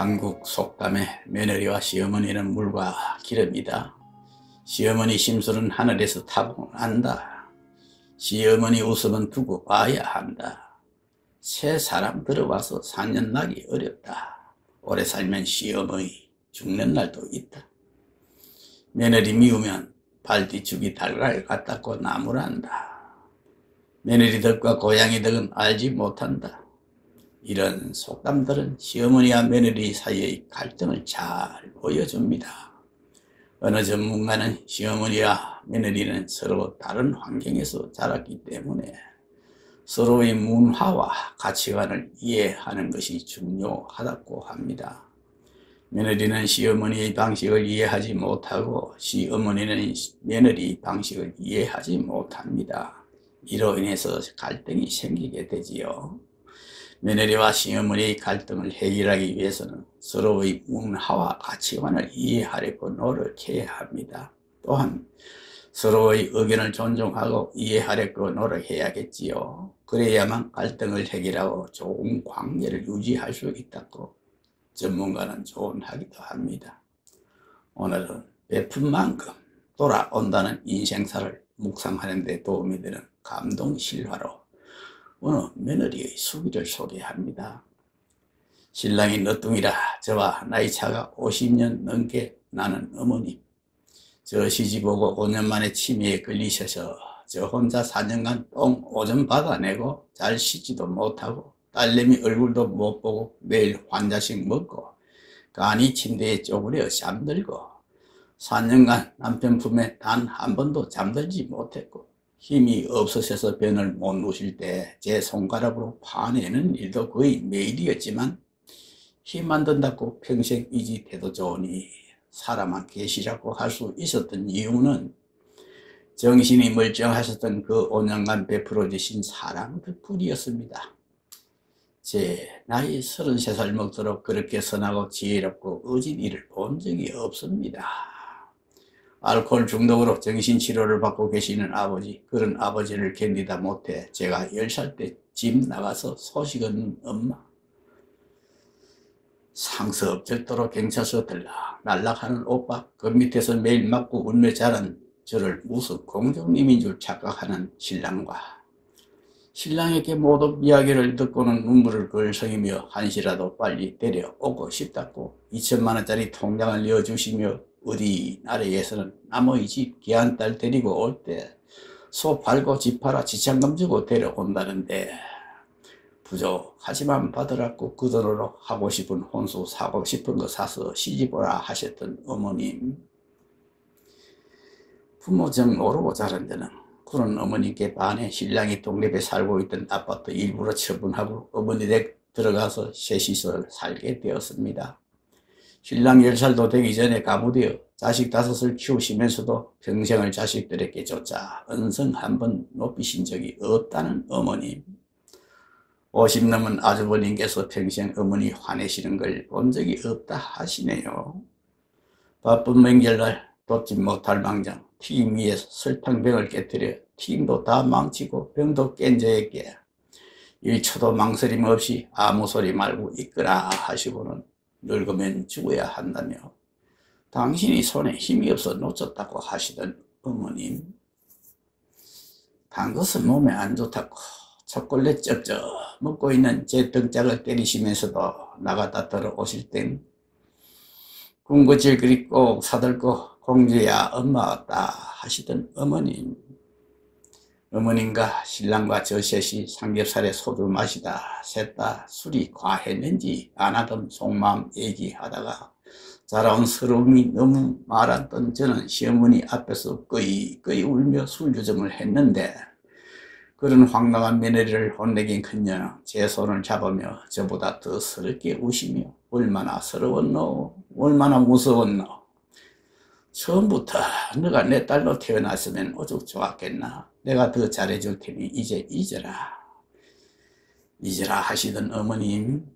한국 속담에 며느리와 시어머니는 물과 기름이다. 시어머니 심술은 하늘에서 타고난다. 시어머니 웃음은 두고 봐야 한다. 새 사람 들어와서 4년 나기 어렵다. 오래 살면 시어머니 죽는 날도 있다. 며느리 미우면 발뒤축이 달걀 같다고 나무란다. 며느리 덕과 고양이 덕은 알지 못한다. 이런 속담들은 시어머니와 며느리 사이의 갈등을 잘 보여줍니다. 어느 전문가는 시어머니와 며느리는 서로 다른 환경에서 자랐기 때문에 서로의 문화와 가치관을 이해하는 것이 중요하다고 합니다. 며느리는 시어머니의 방식을 이해하지 못하고 시어머니는 며느리 방식을 이해하지 못합니다. 이로 인해서 갈등이 생기게 되지요. 며느리와 시어머니의 갈등을 해결하기 위해서는 서로의 문화와 가치관을 이해하려고 노력해야 합니다. 또한 서로의 의견을 존중하고 이해하려고 노력해야겠지요. 그래야만 갈등을 해결하고 좋은 관계를 유지할 수 있다고 전문가는 조언하기도 합니다. 오늘은 베푼 만큼 돌아온다는 인생사를 묵상하는 데 도움이 되는 감동 실화로 어느 며느리의 수기를 소개합니다. 신랑이 너뚱이라 저와 나이 차가 50년 넘게 나는 어머님. 저 시집오고 5년 만에 치매에 걸리셔서 저 혼자 4년간 똥 오줌 받아내고 잘 씻지도 못하고 딸내미 얼굴도 못 보고 매일 환자씩 먹고 간이 침대에 쪼그려 잠들고 4년간 남편 품에 단 한 번도 잠들지 못했고 힘이 없으셔서 변을 못 누실 때 제 손가락으로 파내는 일도 거의 매일이었지만 힘 안 든다고 평생 이지태도 좋으니 사람만 계시라고 할 수 있었던 이유는 정신이 멀쩡하셨던 그 5년간 베풀어 주신 사랑 덕분이었습니다. 제 나이 33살 먹도록 그렇게 선하고 지혜롭고 의진 일을 본 적이 없습니다. 알코올 중독으로 정신치료를 받고 계시는 아버지, 그런 아버지를 견디다 못해 제가 10살 때 집 나가서 소식 없는 엄마, 상서업절도로 경찰서 들락 날락하는 오빠, 그 밑에서 매일 맞고 울며 자란 저를 무슨 공주님인 줄 착각하는 신랑과. 신랑에게 모든 이야기를 듣고는 눈물을 걸성이며 한시라도 빨리 데려오고 싶다고 2천만 원짜리 통장을 내어주시며 어디 나라에서는 남의 집 귀한 딸 데리고 올 때 소 팔고 집 팔아 지참금 주고 데려온다는데 부족하지만 받으라고 그 돈으로 하고 싶은 혼수 사고 싶은 거 사서 시집오라 하셨던 어머님 부모 정 모르고 자란 데는 그런 어머니께 반해 신랑이 독립에 살고 있던 아파트 일부러 처분하고 어머니 댁 들어가서 셋이서 살게 되었습니다. 신랑 10살도 되기 전에 가부되어 자식 다섯을 키우시면서도 평생을 자식들에게 조차 은성 한 번 높이신 적이 없다는 어머님. 50 넘은 아주버님께서 평생 어머니 화내시는 걸 본 적이 없다 하시네요. 바쁜 명절날 돕지 못할 망정 튀김 위에 설탕병을 깨뜨려 튀김도 다 망치고 병도 깬 저에게 1초도 망설임 없이 아무 소리 말고 이끄라 하시고는 늙으면 죽어야 한다며 당신이 손에 힘이 없어 놓쳤다고 하시던 어머님. 단 것은 몸에 안 좋다고 초콜릿 쩍쩍 먹고 있는 제 등짝을 때리시면서도 나갔다 들어오실 땐 군것질 그리 꼭 사들고 공주야 엄마 왔다 하시던 어머님 어머님과 신랑과 저 셋이 삼겹살에 소주 마시다 셋다 술이 과했는지 안 하던 속마음 얘기하다가 자라온 서러움이 너무 많았던 저는 시어머니 앞에서 끄이끄이 울며 술주정을 했는데 그런 황당한 며느리를 혼내긴 큰녀는 제 손을 잡으며 저보다 더 서럽게 우시며 얼마나 서러웠노 얼마나 무서웠노 처음부터 너가 내 딸로 태어났으면 오죽 좋았겠나 내가 더 잘해줄 테니 이제 잊어라. 잊어라 하시던 어머님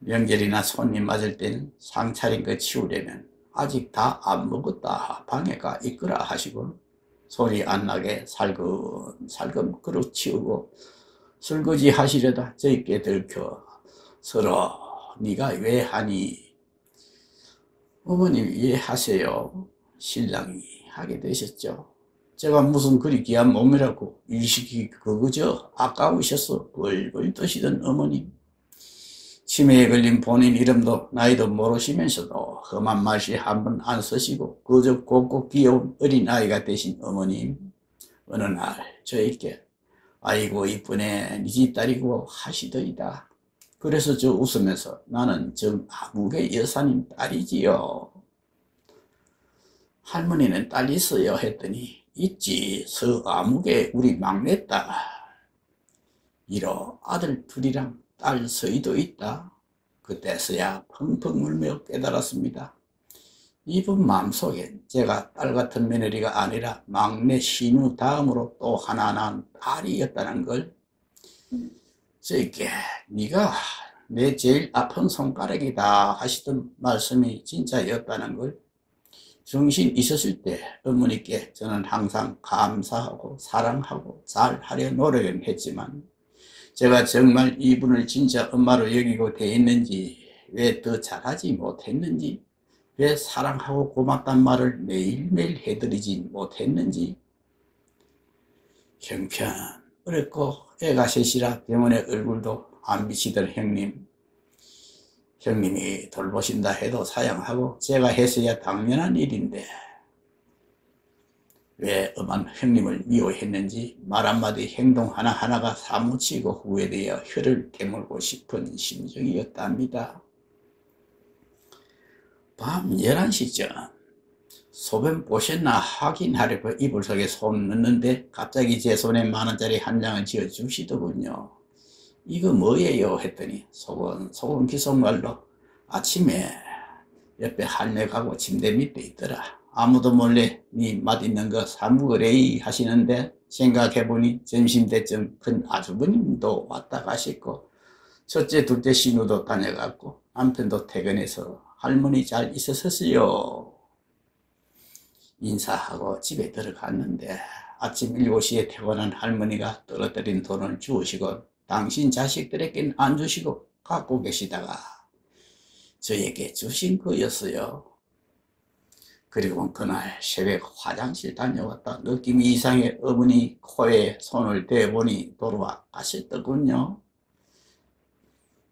명절이나 손님 맞을 땐 상 차린 거 치우려면 아직 다 안 먹었다 방에 가 있거라 하시고 소리 안 나게 살금살금 그릇 치우고 설거지 하시려다 저희께 들켜 서로 네가 왜 하니 어머님 이해하세요. 신랑이 하게 되셨죠. 제가 무슨 그리 귀한 몸이라고 일식이 그거죠. 아까우셔서 벌벌 떠시던 어머님. 치매에 걸린 본인 이름도 나이도 모르시면서도 험한 말씨 한번 안 쓰시고 그저 곱고 귀여운 어린아이가 되신 어머님. 어느 날 저에게 아이고 이쁘네 니 집딸이고 하시더이다. 그래서 저 웃으면서 나는 정 아무개 여사님 딸이지요. 할머니는 딸 있어요 했더니 있지 서 아무개 우리 막내딸. 이러 아들 둘이랑 딸 서희도 있다. 그때서야 펑펑 울며 깨달았습니다. 이분 마음속에 제가 딸 같은 며느리가 아니라 막내 신우 다음으로 또 하나 난 딸이었다는 걸 저에게 네가 내 제일 아픈 손가락이다 하시던 말씀이 진짜였다는 걸 정신 있었을 때 어머니께 저는 항상 감사하고 사랑하고 잘 하려 노력은 했지만 제가 정말 이분을 진짜 엄마로 여기고 대했는지 왜 더 잘하지 못했는지 왜 사랑하고 고맙단 말을 매일매일 해드리지 못했는지. 형편 어렵고 애가 셋이라 병원에 얼굴도 안 비치던 형님 형님이 돌보신다 해도 사양하고 제가 했어야 당연한 일인데 왜 엄한 형님을 미워했는지 말 한마디 행동 하나하나가 사무치고 후회되어 혀를 깨물고 싶은 심정이었답니다. 밤 11시쯤 소변 보셨나 확인하려고 이불 속에 손 넣는데 갑자기 제 손에 만원짜리 한 장을 지어 주시더군요. 이거 뭐예요? 했더니 속은 속은 기속말로 아침에 옆에 할매가고 침대 밑에 있더라. 아무도 몰래 니 맛있는 거 사먹으래이 하시는데 생각해보니 점심때쯤 큰 아주버님도 왔다 가셨고 첫째 둘째 신우도 다녀갔고 남편도 퇴근해서 할머니 잘 있었어요. 인사하고 집에 들어갔는데 아침 7시에 퇴근한 할머니가 떨어뜨린 돈을 주우시고 당신 자식들에겐 안 주시고 갖고 계시다가 저에게 주신 거였어요. 그리고 그날 새벽 화장실 다녀왔다 느낌이 이상해 어머니 코에 손을 대보니 돌아와 가셨더군요.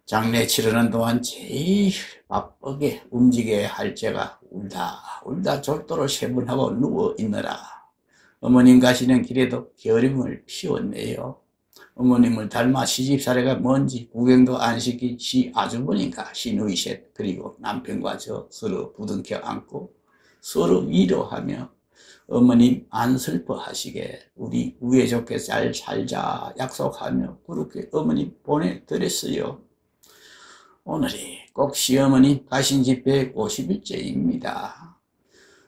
장례 치르는 동안 제일 바쁘게 움직여야 할 제가 울다 울다 졸도로 세분하고 누워있느라 어머님 가시는 길에도 겨림을 피웠네요. 어머님을 닮아 시집사례가 뭔지 구경도 안 시킨 시 아주버님과 시누이셋 그리고 남편과 저 서로 부둥켜 안고 서로 위로하며 어머님 안 슬퍼하시게 우리 우애 좋게 잘 살자 약속하며 그렇게 어머님 보내드렸어요. 오늘이 꼭 시어머니 가신 지 150일째입니다.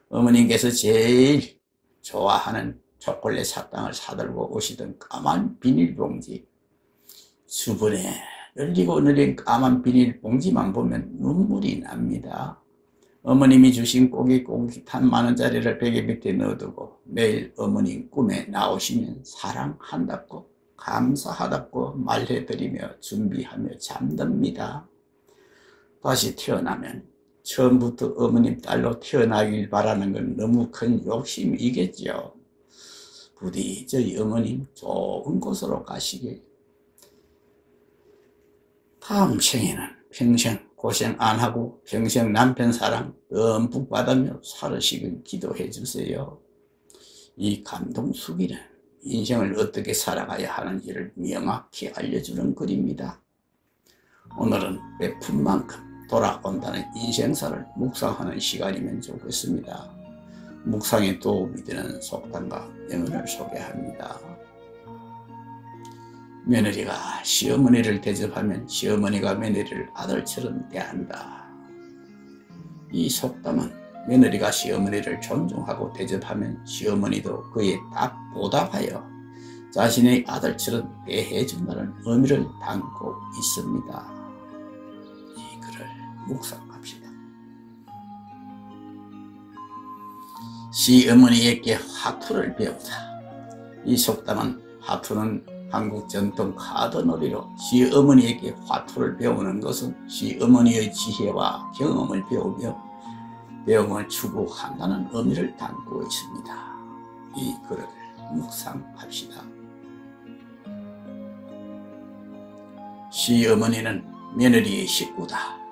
어머님께서 제일 좋아하는 초콜릿 사탕을 사들고 오시던 까만 비닐봉지 수분에 열리고 늘린 까만 비닐봉지만 보면 눈물이 납니다. 어머님이 주신 꼬깃꼬깃한 만원짜리를 베개 밑에 넣어두고 매일 어머님 꿈에 나오시면 사랑한다고 감사하다고 말해드리며 준비하며 잠듭니다. 다시 태어나면 처음부터 어머님 딸로 태어나길 바라는 건 너무 큰 욕심이겠죠. 부디 저희 어머님 좋은 곳으로 가시길. 다음 생에는 평생 고생 안 하고 평생 남편 사랑 듬뿍 받으며 살으시길 기도해 주세요. 이 감동 수기는 인생을 어떻게 살아가야 하는지를 명확히 알려주는 글입니다. 오늘은 베푼 만큼 돌아온다는 인생사를 묵상하는 시간이면 좋겠습니다. 묵상에 도움이 되는 속담과 명언을 소개합니다. 며느리가 시어머니를 대접하면 시어머니가 며느리를 아들처럼 대한다. 이 속담은 며느리가 시어머니를 존중하고 대접하면 시어머니도 그에 답 보답하여 자신의 아들처럼 대해준다는 의미를 담고 있습니다. 이 글을 묵상 시어머니에게 화투를 배우자. 이 속담은 화투는 한국 전통 카드놀이로 시어머니에게 화투를 배우는 것은 시어머니의 지혜와 경험을 배우며 배움을 추구한다는 의미를 담고 있습니다. 이 글을 묵상합시다. 시어머니는 며느리의 식구다.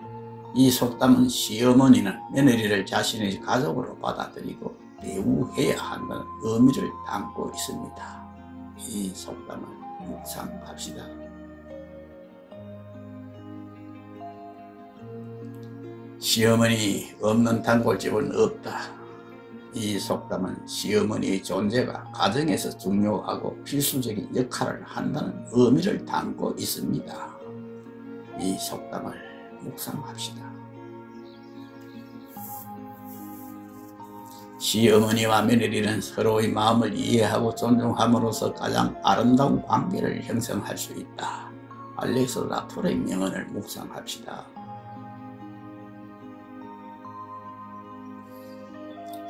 이 속담은 시어머니는 며느리를 자신의 가족으로 받아들이고 배우해야 한다는 의미를 담고 있습니다. 이 속담을 묵상합시다. 시어머니 없는 단골집은 없다. 이 속담은 시어머니의 존재가 가정에서 중요하고 필수적인 역할을 한다는 의미를 담고 있습니다. 이 속담을 묵상합시다. 시어머니와 며느리는 서로의 마음을 이해하고 존중함으로써 가장 아름다운 관계를 형성할 수 있다. 알렉스 라프의 명언을 묵상합시다.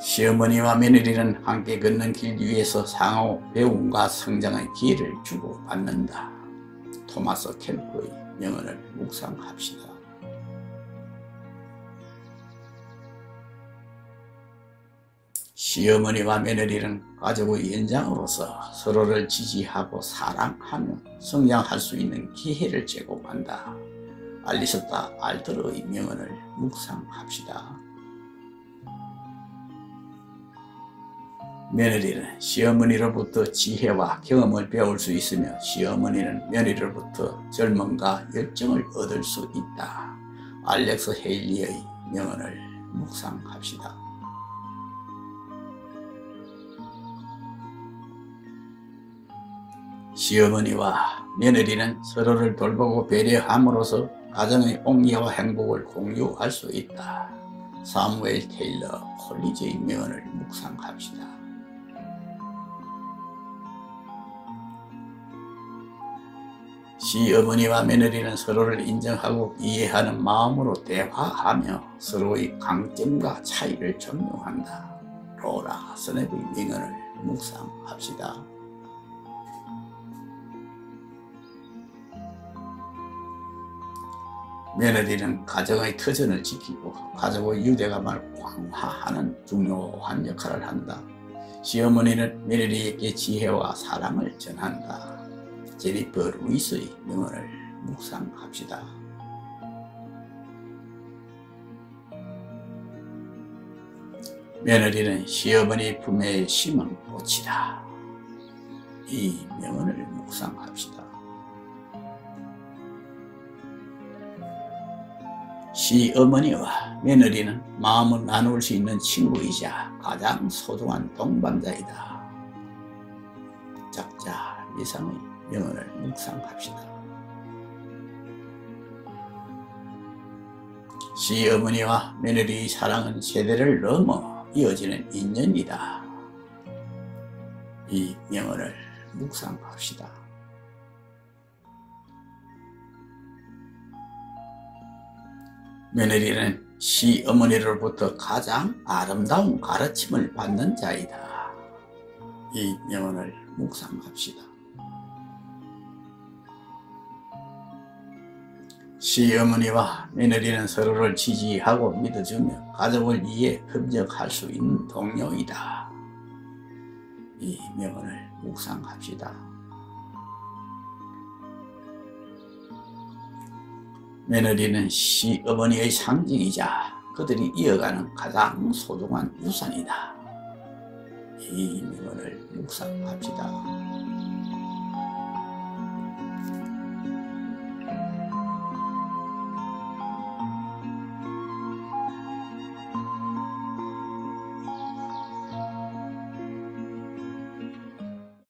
시어머니와 며느리는 함께 걷는 길 위에서 상호 배움과 성장의 기회를 주고받는다. 토마스 캠프의 명언을 묵상합시다. 시어머니와 며느리는 가족의 연장으로서 서로를 지지하고 사랑하며 성장할 수 있는 기회를 제공한다. 알리스타 알트르의 명언을 묵상합시다. 며느리는 시어머니로부터 지혜와 경험을 배울 수 있으며 시어머니는 며느리로부터 젊음과 열정을 얻을 수 있다. 알렉스 헤일리의 명언을 묵상합시다. 시어머니와 며느리는 서로를 돌보고 배려함으로써 가정의 옹기와 행복을 공유할 수 있다. 사무엘 테일러 콜리즈의 명언을 묵상합시다. 시어머니와 며느리는 서로를 인정하고 이해하는 마음으로 대화하며 서로의 강점과 차이를 존중한다. 로라 스냅의 명언을 묵상합시다. 며느리는 가정의 터전을 지키고 가족의 유대감을 광화하는 중요한 역할을 한다. 시어머니는 며느리에게 지혜와 사랑을 전한다. 제니퍼 루이스의 명언을 묵상합시다. 며느리는 시어머니 품에 심은 꽃이다. 이 명언을 묵상합시다. 시어머니와 며느리는 마음을 나눌 수 있는 친구이자 가장 소중한 동반자이다. 작자 미상의 영혼을 묵상합시다. 시어머니와 며느리의 사랑은 세대를 넘어 이어지는 인연이다. 이 명언을 묵상합시다. 며느리는 시어머니로부터 가장 아름다운 가르침을 받는 자이다. 이 명언을 묵상합시다. 시어머니와 며느리는 서로를 지지하고 믿어주며 가족을 위해 협력할 수 있는 동료이다. 이 명언을 묵상합시다. 며느리는 시어머니의 상징이자 그들이 이어가는 가장 소중한 유산이다. 이 명언을 묵상합시다.